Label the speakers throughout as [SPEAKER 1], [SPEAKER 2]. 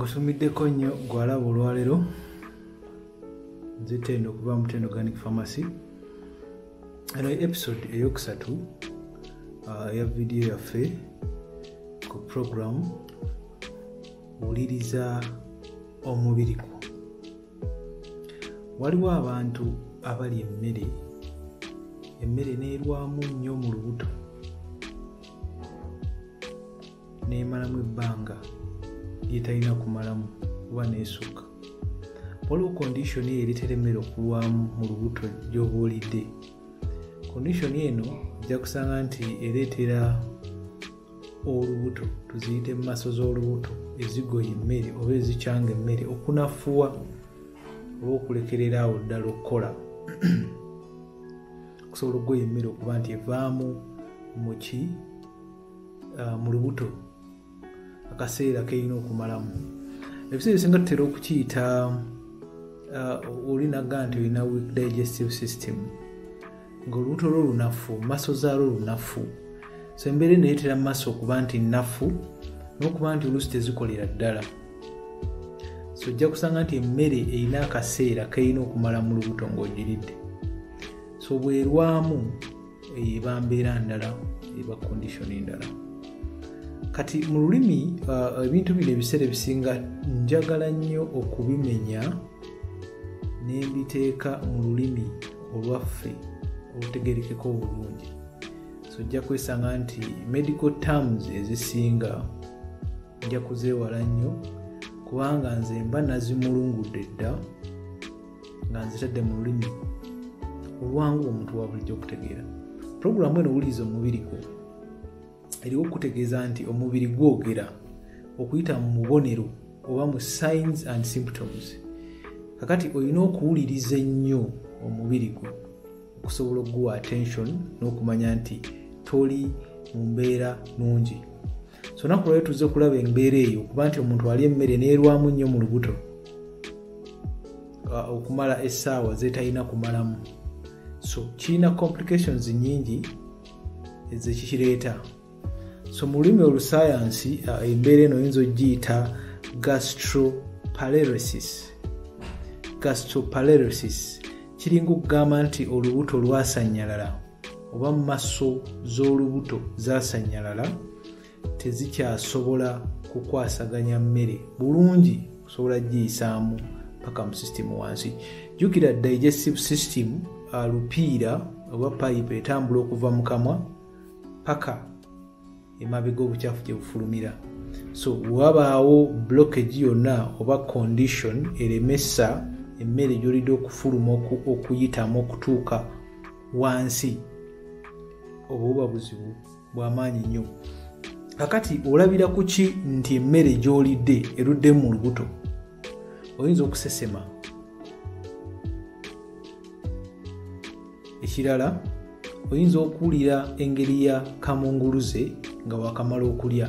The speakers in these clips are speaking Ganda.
[SPEAKER 1] nkuweddeeko nnyo gwalaba olwaleero. Nzitenda okuva mu tendo organic pharmacy. Eno episode eyokusatu uh, eya vidiyo yaffe ku program wuliriza omubiri gwo waliwo abantu abali emmere. Emmere neerwamu nnyo mu lubuto. Neemalamu ebbanga lyetalina kumalamu kuba neesukka waliwo kondishoni ereetera emmere okulwamu mu lubuto gyoba olidde kondishoni eno ojja kusanga nti ereetera olubuto tuziyite mu maaso z'olubuto ezigoya emmere oba ezikyanga emmere okunafuwa oba okulekerera awo ddala okukola. Okusobola okugoya emmere okuba nti evaamu muki mu lubuto akaseera kerina okumalamu. Ebiseera ebisinga tutera okukiyita olinaga nti olina weak digestive system ngaolubuto lwo lunafu maaso zaalwo lunafu. So embeera eneetera maaso okuba nti nafu n'okuba nti oluusi tezikolera ddala. So ojja kusanga nti emmere erina akaseera kerina okumala mu lubuto ng'ogiridde. So bwerwamu eba mbeera ndala eba kondishoni ndala kati mu lulimi ebintu bino ebiseera ebisinga njagala nnyo okubimenya nembiteeka mu lulimi olwaffe olutegerekeko obulungi. So ojja kwesanga nti medical terms ezisinga nja kuzeewala nnyo kubanga nze mba nazimulungudde dda nga nzitadde mu lulimi olwangu omuntu wa bulijjo okutegeera. Puroguramu eno owuliriza omubiri gwo eriwo okutegeeza nti omubiri gwogera okuyita mu mubonero oba mu signs and symptoms. Kakati olina okuwuliriza ennyo omubiri gwo okusobola okuguwa attention n'okumanya nti toli mu mbeera nungi. So naku lwayo tuze okulaba embeera eyo okuba nti omuntu ali emmere neerwamu nnyo mu lubuto okumala essaawa zetalina kumalamu. So kirina complications nyingi ezekikireeta so mu lulimi olusayansi embeera eno oyinza ogiyita gastropaleresis gastropaleresis kiringa okugamba nti olubuto lwasanyalala oba mu maso z'olubuto zasanyalala tezikyasobola kukwasaganya mmere. Bulungi okusobola giyisaamu paka mu sisitimu wansi. Jjukira digestive system lupiira oba payipu etambula okuva mu kamwa paka emabega obukyafu gye bufulumira. So wabaawo blockage yonna oba condition eremesa emmere gyolidde okufuluma okuyitamu okutuuka wansi oba oba buzibu bwamaanyi nnyo. Kakati olabira ku ki nti emmere gyolidde eruddemu mu lubuto? Oyinza okusesema. Ekirala oyinza okuwulira engeri ya kamunguluze nga wakamala okulya.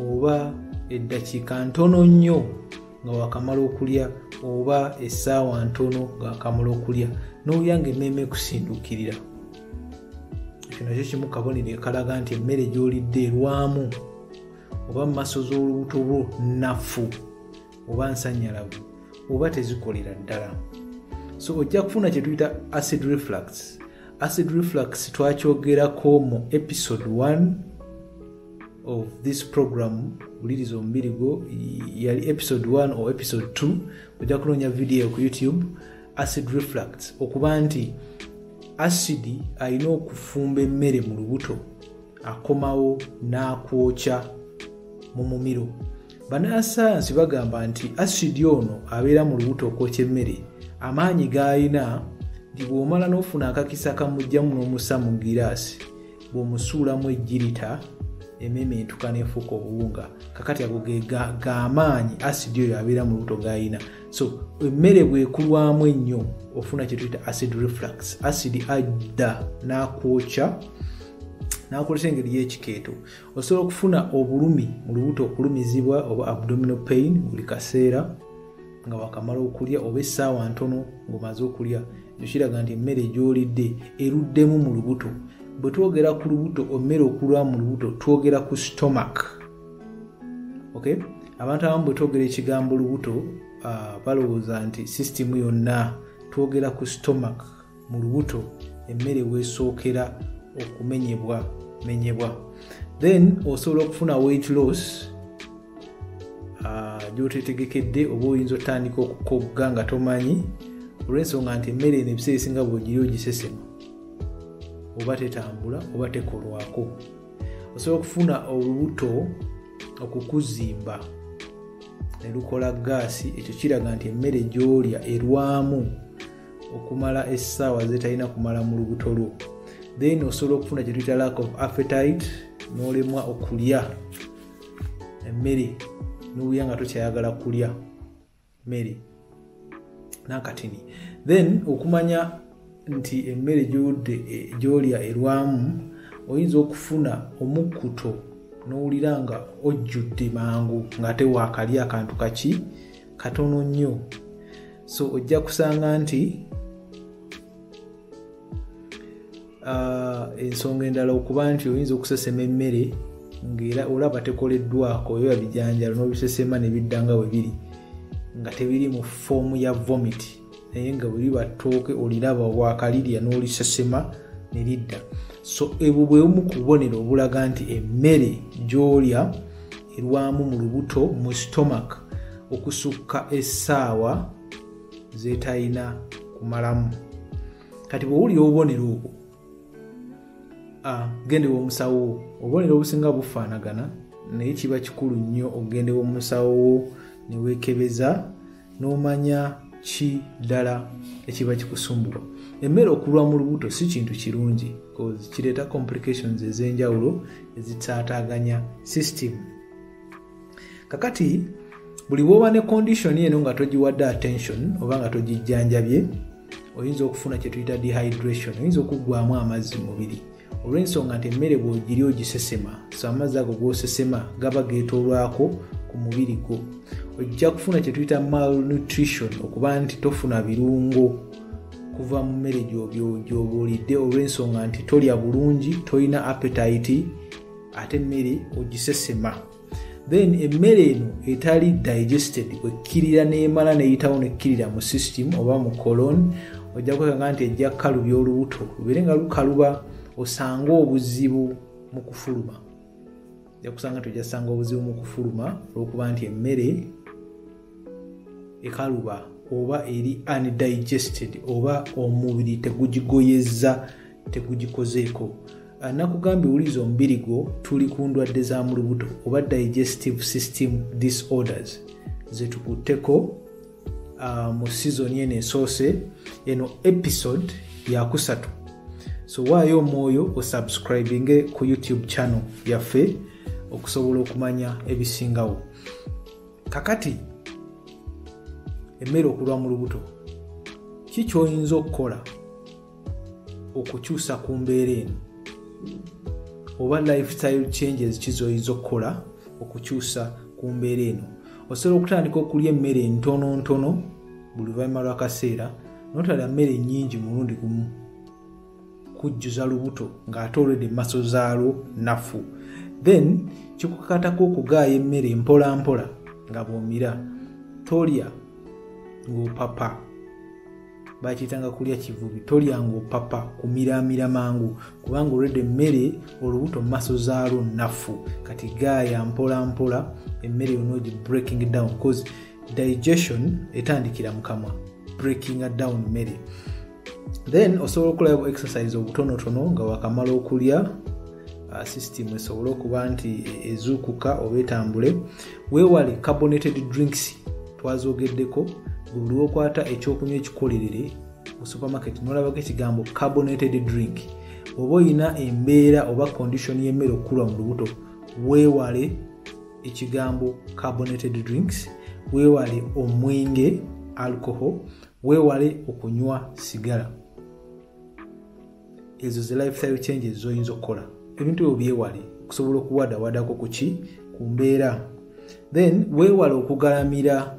[SPEAKER 1] Oba eddakiika ntono nnyo nga wakamala okulya oba essaawa ntono nga wakamala okulya. N'owulira nga emmeeme ekusinduukirira ekyo nakyo kimu kabonero kalaga nti emmere gyolidde erwamu oba mu maaso z'olubuto bwo nafu oba nsanyalavu oba tezikolera ddala. So ojja kufuna kye tuyita acid reflux. Acid reflux twakyogerako mu episode 1 of this program buliriza omubiri gwo yali episode 1 or episode 2 ojja kunoonya vidiyo ku youtube acid reflux. Okuba nti asidi alina okufumba emmere mu lubuto akomawo n'akwokya mu mumiro. Bannasayansi bagamba nti asidi ono abeera mu lubuto okwokya emmere. Amaanyi g'alina nti bw'omala n'ofuna akakisa kamugjamu n'omusa mu giraasi bw'omusuulamu ejjirita emementuka nefuuka obuwunga. Kakati ago gamaanyi asidi oyo abeera mu lubuto g'alina so emmere bwekulwamu ennyo ofuna kyetuyita acid reflux. Acid adda n'akwokya nakolesa engeri y'ekikeeto. Osobola okufuna obulumi mu lubuto okulumizibwa oba abdominal pain buli kaseera nga wakamala okulya oba essaawa ntono ng'omaze okulya. Ekyo kiraga nti emmere gy'olidde eruddemu mu lubuto bwe twogera ku lubuto emmere okulwa mu lubuto twogera ku stomach. Okay abantu abamu bwe twogera ekigambo lubuto balowooza nti sisitimu yonna twogera ku stomak mu lubuto emmere weesookera okumenyebwa menyebwa. Then osobola okufuna weight loss gyotetegekedde oba oyinza otandika okukogga nga tomanyi olwensonga nti emmere eno ebiseera esinga bwegiri ogisesema oba tetambula oba tekolwako. Osobola okufuna olubuto okukuzimba nelukola gaasi ekyo kiraga nti emmere gyolya erwamu okumala essaawa zetalina kumala mu lubuto lwo. Then osobola okufuna kyetuyita lack of appetite nolemwa okulya emmere nowuya nga tokyayagala kulya mmere nakatini. Then okumanya nti emmere gyolya erwamu oyinza okufuna omukkuto nowulira nga ojjudde mangu ngaate waakalya akantu kaki katono nnyo. So ojja kusanga nti ensonga endala okuba nti oyinza okusesema emmere ngaera olaba tekoleddwako oyo babijanjalo n'obisesema nebiddanga we biri nga tebiri mu foomu ya vomit naye nga bwe liba ttooke oliraba wakalirya n'olisesema neridda so ebwo bwebumu ku bubonero obulaga nti emmere gyolya erwamu mu lubuto mu stomak okusukka essaawa zetalina kumalamu. Kati bwewulira obubonero obwo gendewa omusawo obubonero obusinga bufaanagana naye kiba kikulu nnyo okugendewa omusawo wo neweekebeza n'omanya ki ddala ekiba kikusumbuwa emmere okulwa mu lubuto si kintu kirungi kireeta complications ez'enjawulo ezitaataganya system. Kakati buli bwoba ne condition eno nga togiwadde attention oba nga togijjanjabye oyinza okufuna kyetuyita dehydration oyinza okuggwamu amazzi mubiri. Olw'ensonga nti emmere bwogiri ogisesema so amazzi ago gosesema gaba geetoolwako ku mubiri gwo. Ojja kufuna kyetuyita malnutrition okuba nti tofuna birungo kuva mu mmere gyoba olidde olw'ensonga nti tolya bulungi tolina appetite ate emmere ogisesema. Then emmere eno etali digested bwekkirira neemala neyitawo nekkirira mu system oba mu colon ojja kwekanga nti ejja kukalubya olubuto lubeere nga lukaluba osange obuzibu mu kufuluma ojja kusanga nti ojja kusanga obuzibu mu kufuluma olwokuba nti emmere ekaluba oba eri undigested oba omubiri tegugigoyezza tegugikozeeko. Nakugambye wuliza omubiri gwo tuli ku ndwadde za mu lubuto oba digestive system disorders zetukutteko uh, mu sizoni eno esoose eno episode yakusatu so waayo omwoyo osubscribinge ku youtube channel yaffe okusobola okumanya ebisingawo. Kakati emmere okulwa mu lubuto ki kyoyinza okukola okukyusa ku mbeera eno? Oba lifestyle changes kizoyinza okukola okukyusa ku mbeera eno? Osobola okutandika okulya emmere entono ntono buli luvanyuma lwakaseera notalya mmere nyingi mulundi gumu kujjuza lubuto ng'ate olwedde maso zaalwo nafu then kikukatako okugaaya emmere mpola mpola nga bwomira. Tolya ng'opapa. Bakiyitanga kulya kivubi. Tolya ng'opapa kumiramira mangu. Kubanga olwedde emmere olubuto mumaso zaalwo nafu kati gaaya mpola mpola emmere yonaogi breaking down cause digestion etandikira mu kamwa. Breaking down mmere. Then osobola okulayo exercise obutonotono nga wakamala okulya system esobole okuba nti ezuukuka oba etambule weewale carbonated drinks twazogeddeko buli wokwata ekyokunywa ekikolerere mu supermarket nolabako ekigambo carbonated drink. Oba oyina embeera oba condition y'emmere okukulwa mu lubuto weewale ekigambo carbonated drinks weewale omwenge alcohol weewale okunywa sigala. Ezo ze lifestyle changes zoyinza okukola ebintu ebyo byewale okusobola okuwadawadako kuki ku mbeera. Then weewale okugalamira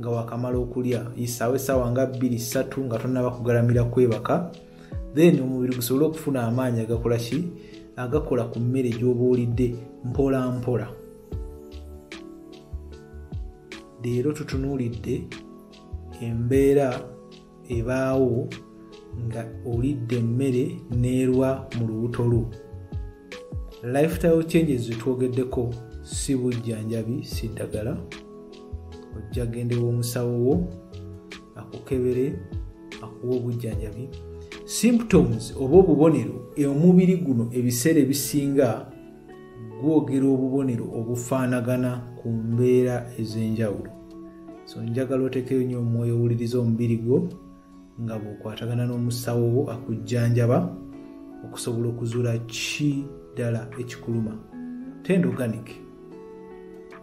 [SPEAKER 1] nga wakamala okulya. Isaawo essaawa nga 23 nga tonaba kugalamira kwebaka. Then omubiri gusobole okufuna amaanyi agakola ki? Agakola ku mmere gy'oba olidde mpola mpola leero tutunuulidde embeera ebaawo nga olidde emmere neerwa mu lubuto lwo lifestyle changes zetwogeddeko si bujjanjabi si ddagala. Ojja gendewa omusawo wo akukebere akuwa obujjanjabi. Symptoms oba obubonero omubiri guno ebiseera ebisinga gwogera obubonero obufaanagana ku mbeera ez'enjawulo. So njagala otekeyo nnyo omwoyo owuliriza omubiri gwo nga bw'okwatagana n'omusawo wo akujjanjaba okusobola okuzuula ki ddala ekikuluma. Tend organic.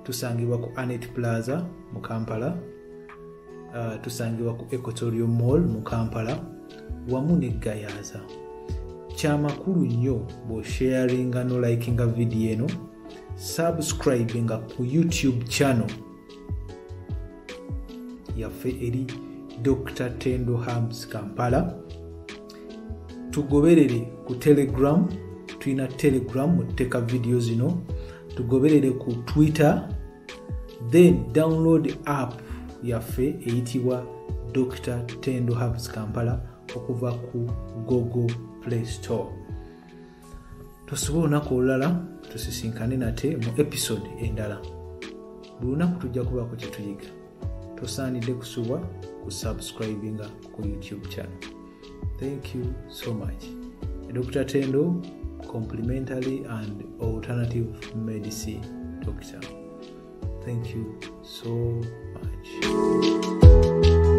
[SPEAKER 1] Tusangibwa ku anet plaza mu kampala uh, tusangibwa ku equatorial mall mu kampala wamu neggayaza kyamakulu nnyo bw'osharinga nolikinga vidiyo eno subscribe nga ku youtube channel yaffe eri dr tendo hams kampala. Tugoberere ku telegram tulina telegram mututeeka vidiyo zino tugoberere ku twitter then download app yaffe eyitibwa dr tendo hubs kampala okuva ku google play store. Tusobola olunaku olulala tusisinkane nate mu episode endala. Buli lunaku tujja kubaako kyetuyiga tosaanidde kusubwa ku subscribinga ku youtube channel. Thank you so much. Dr tendo complementary and alternative medicine doctor. Thank you so much